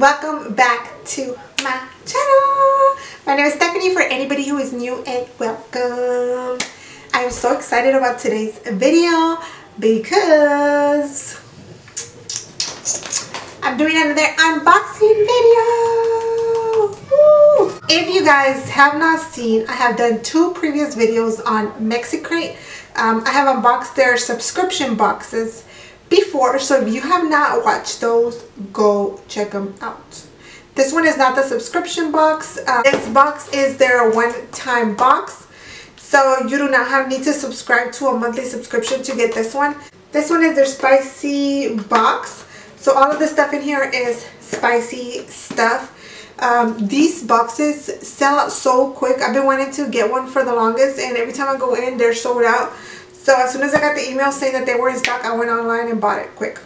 welcome back to my channel. My name is Stephanie for anybody who is new and welcome. I am so excited about today's video because I'm doing another unboxing video. If you guys have not seen I have done two previous videos on Mexicrate um, I have unboxed their subscription boxes before so if you have not watched those go check them out. This one is not the subscription box. Uh, this box is their one-time box. So you do not have need to subscribe to a monthly subscription to get this one. This one is their spicy box. So all of the stuff in here is spicy stuff. Um, these boxes sell out so quick. I've been wanting to get one for the longest and every time I go in they're sold out so as soon as I got the email saying that they were in stock, I went online and bought it quick.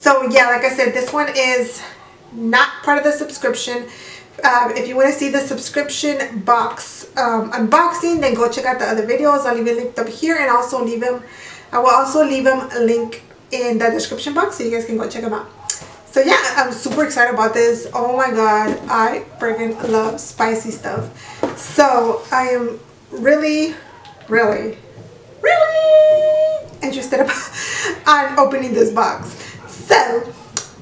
So yeah, like I said, this one is not part of the subscription. Um, if you want to see the subscription box um, unboxing, then go check out the other videos. I'll leave it linked up here and also leave them. I will also leave them a link in the description box so you guys can go check them out. So yeah, I'm super excited about this. Oh my god, I freaking love spicy stuff. So I am really, really really interested on opening this box. So,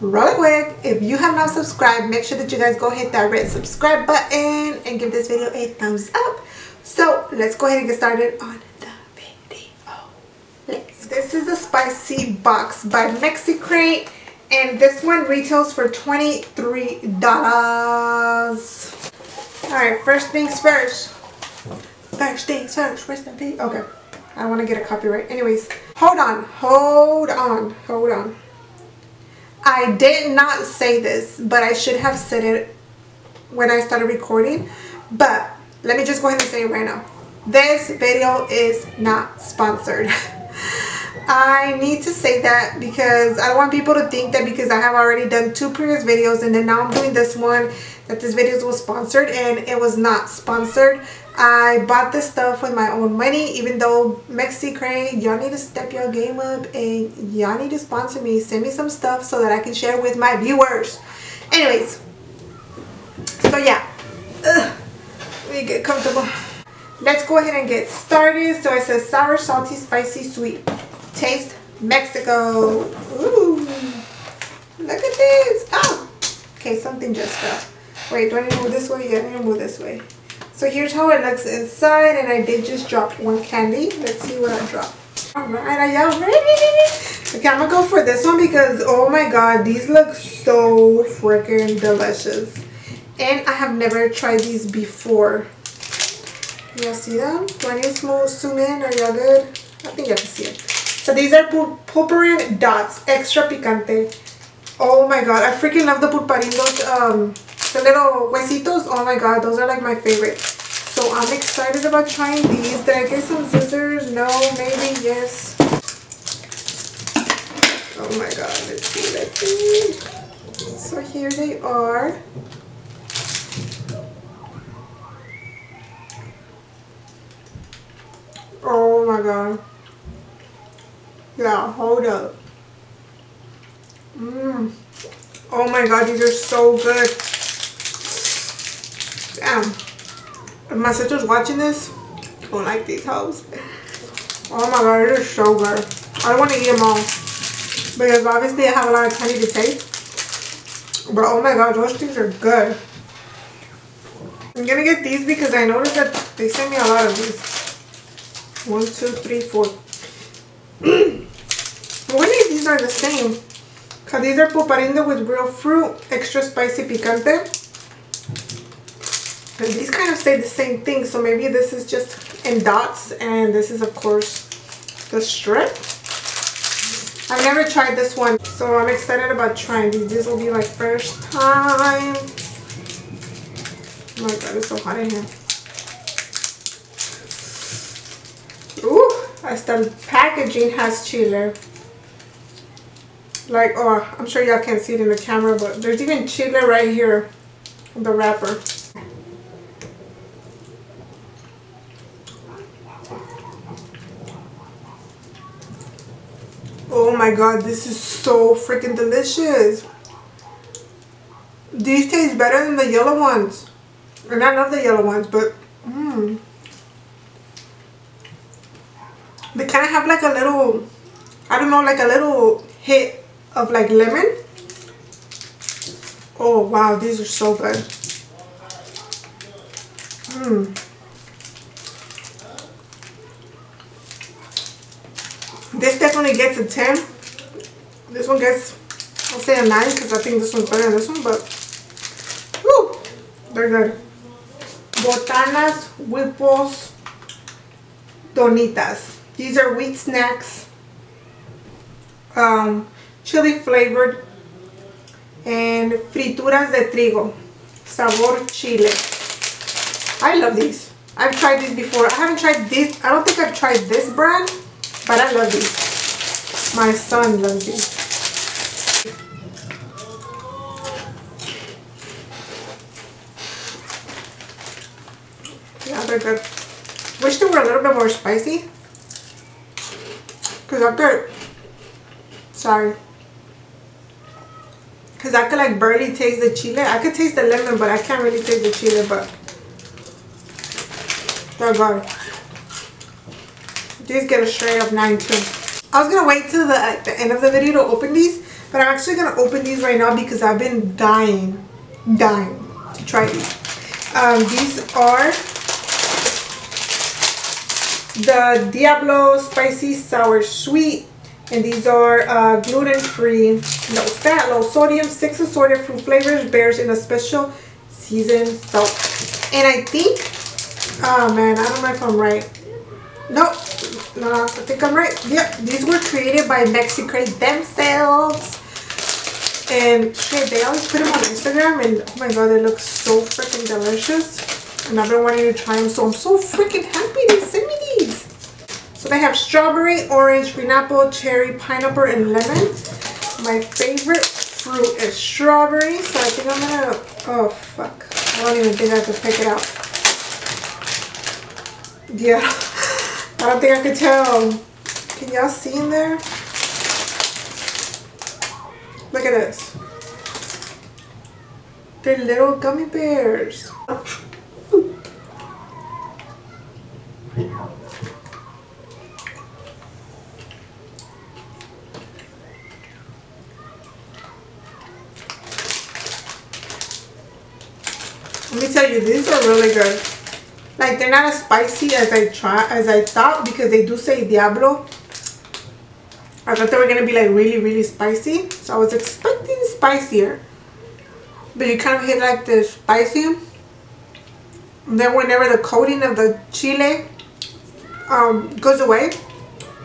real quick, if you have not subscribed, make sure that you guys go hit that red subscribe button and give this video a thumbs up. So, let's go ahead and get started on the video. Let's. This is the spicy box by Mexicrate. And this one retails for $23. Alright, first things first. First things first, rest in peace. Okay. I want to get a copyright. Anyways, hold on, hold on, hold on. I did not say this, but I should have said it when I started recording. But let me just go ahead and say it right now. This video is not sponsored. I need to say that because I don't want people to think that because I have already done two previous videos and then now I'm doing this one that this video was sponsored and it was not sponsored. I bought this stuff with my own money even though Mexicrate, y'all need to step your game up and y'all need to sponsor me. Send me some stuff so that I can share with my viewers. Anyways, so yeah, Ugh, let me get comfortable. Let's go ahead and get started. So it says sour, salty, spicy, sweet. Taste Mexico. Ooh, look at this. Oh, okay, something just fell. Wait, do I need to move this way? Yeah, I need to move this way. So here's how it looks inside and I did just drop one candy. Let's see what I dropped. Alright, are y'all ready? Okay, I'm gonna go for this one because oh my god, these look so freaking delicious. And I have never tried these before. Y'all see them? Do I need to zoom in? Are y'all good? I think y'all can see it. So these are Pulparindots, extra picante. Oh my god, I freaking love the pulparindos. Um, the little huesitos, oh my god, those are like my favorite. So I'm excited about trying these. Did I get some scissors? No, maybe, yes. Oh my god, let's see, let's see. So here they are. Oh my god. Yeah, hold up. Mmm. Oh my god, these are so good. Damn. If my sister's watching this, don't like these hoes. Oh my god, it is so good. I don't want to eat them all. Because obviously I have a lot of candy to taste. But oh my god, those things are good. I'm gonna get these because I noticed that they sent me a lot of these. One, two, three, four. One of these are the same. Because these are pulparindo with real fruit, extra spicy picante. These kind of say the same thing, so maybe this is just in dots, and this is of course the strip. I've never tried this one, so I'm excited about trying these. This will be my first time. Oh my god, it's so hot in here. Ooh, hasta el packaging has chile. Like, oh, I'm sure y'all can't see it in the camera, but there's even chile right here the wrapper. My god, this is so freaking delicious. These taste better than the yellow ones. And I love the yellow ones, but mmm. They kind of have like a little, I don't know, like a little hit of like lemon. Oh wow, these are so good. Mmm. This definitely gets a 10. This one gets, I'll say a 9 because I think this one's better than this one, but whew, they're good. Botanas, Whipples, Donitas. These are wheat snacks, um, chili flavored, and frituras de trigo, sabor chile. I love these. I've tried these before. I haven't tried this. I don't think I've tried this brand, but I love these. My son loves these. Yeah, they're good. Wish they were a little bit more spicy. Because I could... Sorry. Because I could like barely taste the chile. I could taste the lemon, but I can't really taste the chile, but... They're good. These get a straight up 9 too. I was to wait till the, the end of the video to open these. But I'm actually to open these right now because I've been dying, dying to try these. Um, these are the Diablo Spicy Sour Sweet. And these are uh, gluten-free, no fat, low sodium, six assorted fruit flavors, bears in a special seasoned salt. And I think, oh man, I don't know if I'm right. Nope, no, I think I'm right. Yep, these were created by Mexicrate themselves. And shit, they always put them on Instagram and oh my god, they look so freaking delicious. And I've been wanting to try them, so I'm so freaking happy they sent me these. So they have strawberry, orange, green apple, cherry, pineapple, and lemon. My favorite fruit is strawberry, so I think I'm gonna, oh fuck. I don't even think I could pick it out. Yeah, I don't think I could tell. Can y'all see in there? Look at this. They're little gummy bears. Let me tell you, these are really good. Like they're not as spicy as I try as I thought because they do say Diablo. I thought they were gonna be like really really spicy. So I was expecting spicier. But you kind of hit like the spicy. And then whenever the coating of the chile um, goes away,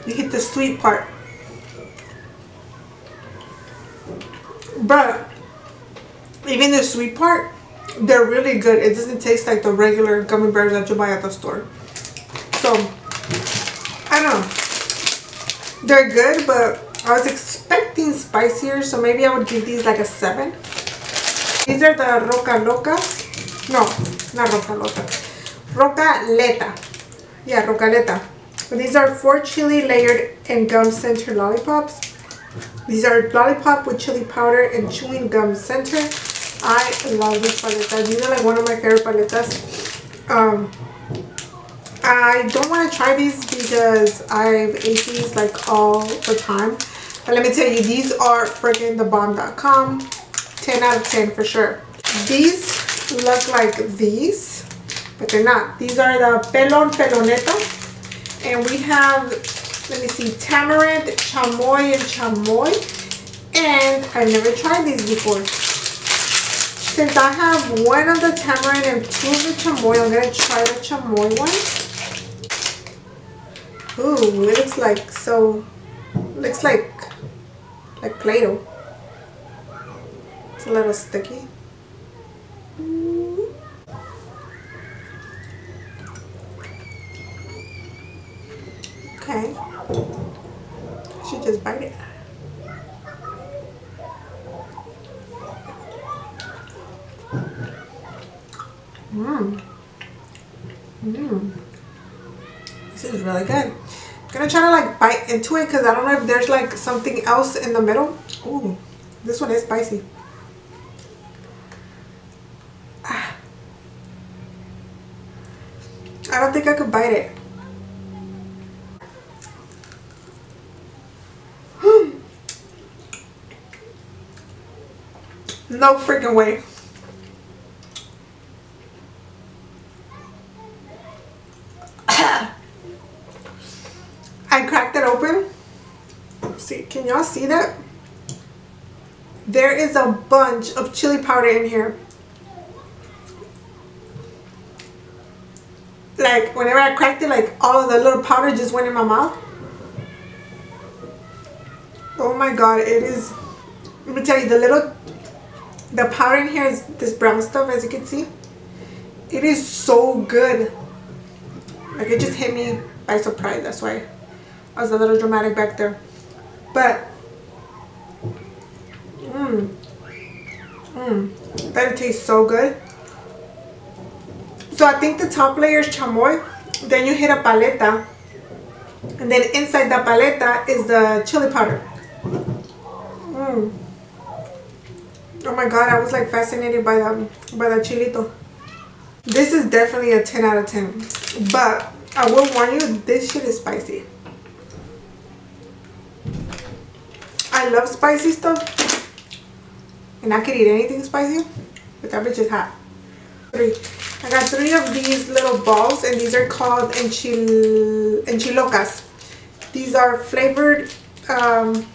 you hit the sweet part. But even the sweet part they're really good. It doesn't taste like the regular gummy bears that you buy at the store. So, I don't know. They're good, but I was expecting spicier, so maybe I would give these like a 7. These are the Roca Locas. No, not Roca Loca. Rocaleta. Yeah, Rocaleta. These are four chili layered and gum center lollipops. These are lollipop with chili powder and chewing gum center. I love these paletas. These are like one of my favorite paletas. Um, I don't want to try these because I've ate these like all the time. But let me tell you, these are freaking thebomb.com. 10 out of 10 for sure. These look like these, but they're not. These are the Pelon Peloneta. And we have, let me see, tamarind, chamoy, and chamoy. And I've never tried these before. Since I have one of the tamarind and two of the chamoy, I'm going to try the chamoy one. Ooh, it looks like so, looks like, like Play-Doh. It's a little sticky. Okay. Should just bite it. Mmm. Mmm. This is really good. I'm gonna try to like bite into it because I don't know if there's like something else in the middle. Ooh, this one is spicy. Ah. I don't think I could bite it. no freaking way. I cracked it open. See, can y'all see that? There is a bunch of chili powder in here. Like, whenever I cracked it, like, all of the little powder just went in my mouth. Oh my god, it is... Let me tell you, the little... The powder in here is this brown stuff, as you can see. It is so good. Like, it just hit me by surprise. That's why I was a little dramatic back there. But Mmm. Mmm. That tastes so good. So I think the top layer is chamoy. Then you hit a paleta. And then inside the paleta is the chili powder. Mmm. Oh my god, I was like fascinated by the by the chilito. This is definitely a 10 out of 10. But I will warn you, this shit is spicy. I love spicy stuff and I could eat anything spicy, but that bitch is hot. Three. I got three of these little balls, and these are called enchil enchilocas. These are flavored, um,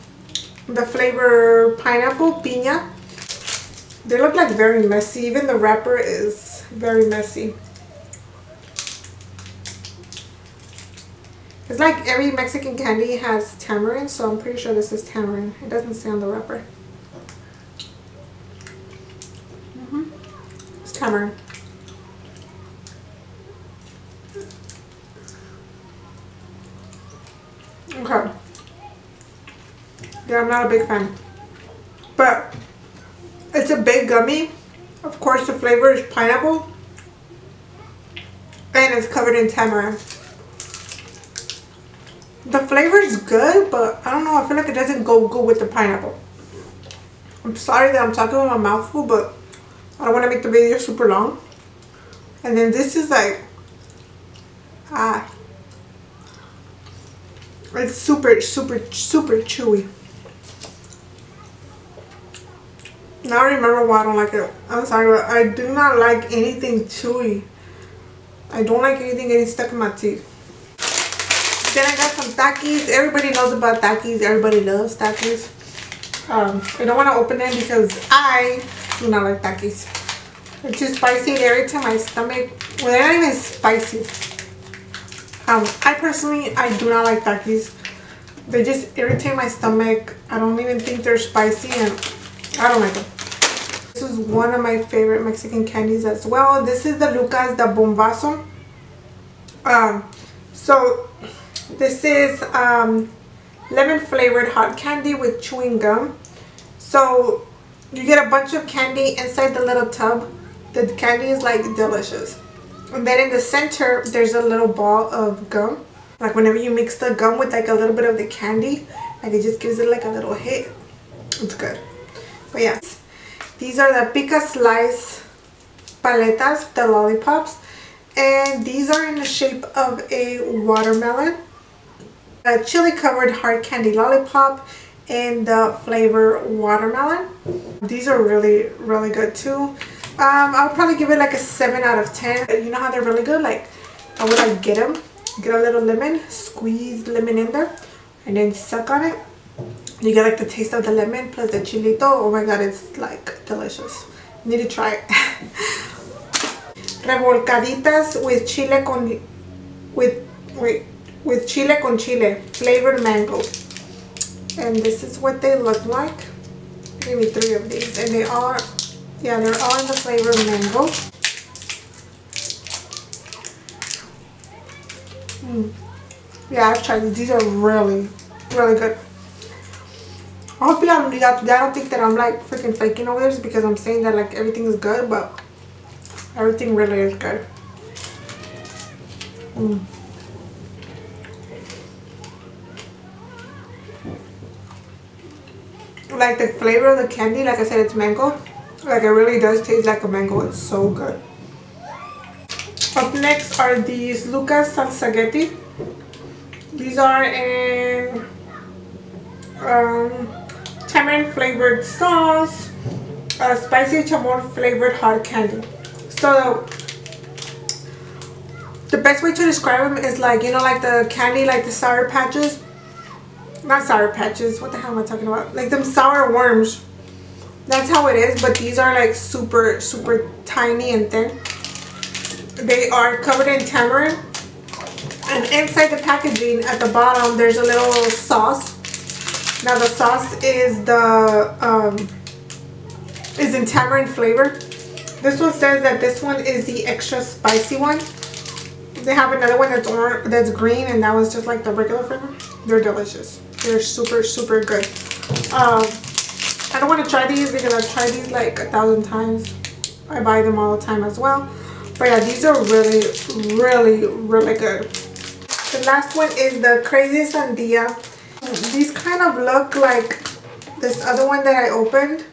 the flavor pineapple, piña. They look like very messy. Even the wrapper is very messy. It's like every Mexican candy has tamarind, so I'm pretty sure this is tamarind. It doesn't say on the wrapper. Mm-hmm. Hammer. Okay. Yeah, I'm not a big fan. But it's a big gummy. Of course, the flavor is pineapple. And it's covered in tamarind. The flavor is good, but I don't know. I feel like it doesn't go good with the pineapple. I'm sorry that I'm talking with my mouth full, but I don't want to make the video super long. And then this is like, ah, it's super, super, super chewy. Now I remember why I don't like it. I'm sorry, but I do not like anything chewy. I don't like anything getting stuck in my teeth. Then I got some Takis. Everybody knows about Takis. Everybody loves Takis. Um, I don't want to open them because I do not like Takis. They're too spicy. They irritate my stomach. Well, they're not even spicy. Um, I personally, I do not like Takis. They just irritate my stomach. I don't even think they're spicy and I don't like them. This is one of my favorite Mexican candies as well. This is the Lucas de Bombazo. Um, so this is um, lemon flavored hot candy with chewing gum. So you get a bunch of candy inside the little tub. The candy is like delicious. And then in the center, there's a little ball of gum. Like whenever you mix the gum with like a little bit of the candy, like it just gives it like a little hit. It's good. But yeah, these are the Pica Slice paletas, the lollipops. And these are in the shape of a watermelon. A chili covered hard candy lollipop and the flavor watermelon. These are really, really good too. Um, I'll probably give it like a 7 out of 10. You know how they're really good? Like, I would like get them, get a little lemon, squeeze lemon in there, and then suck on it. You get like the taste of the lemon plus the chilito. Oh my god, it's like delicious. Need to try it. Revolcaditas with chile con with wait with chile con chile flavored mango. And this is what they look like. Give me three of these, and they are yeah, they're all in the flavor mango. Mm. Yeah, I've tried these. These are really, really good. I hope y'all don't think that I'm like freaking faking over this because I'm saying that like everything is good, but everything really is good. Mm. Like the flavor of the candy, like I said, it's mango. Like it really does taste like a mango. It's so good. Up next are these Lucas Salsagheti. These are in um, tamarind flavored sauce, uh, spicy chamoy flavored hard candy. So the best way to describe them is like, you know, like the candy, like the sour patches. Not sour patches, what the hell am I talking about? Like them sour worms. That's how it is, but these are like super, super tiny and thin. They are covered in tamarind. And inside the packaging, at the bottom, there's a little sauce. Now the sauce is the, um, is in tamarind flavor. This one says that this one is the extra spicy one. They have another one that's orange, that's green, and that was just like the regular flavor. They're delicious. They're super, super good. Um, I don't want to try these because I've tried these like a thousand times. I buy them all the time as well. But yeah, these are really, really, really good. The last one is the Crazy Sandia. These kind of look like this other one that I opened.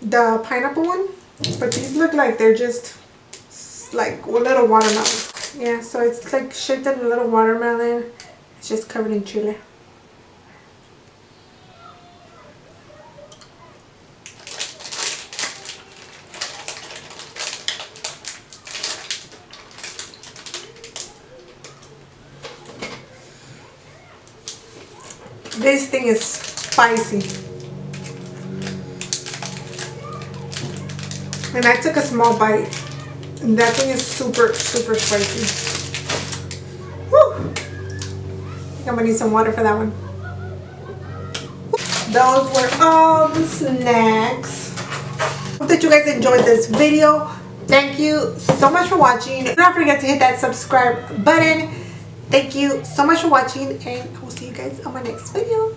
The pineapple one. But these look like they're just like a little watermelon. Yeah, so it's like shaped in a little watermelon. It's just covered in chile. This thing is spicy. And I took a small bite. And that thing is super, super spicy. Woo! I I'm gonna need some water for that one. Those were all the snacks. Hope that you guys enjoyed this video. Thank you so much for watching. Do not forget to hit that subscribe button. Thank you so much for watching and I will see you guys on my next video.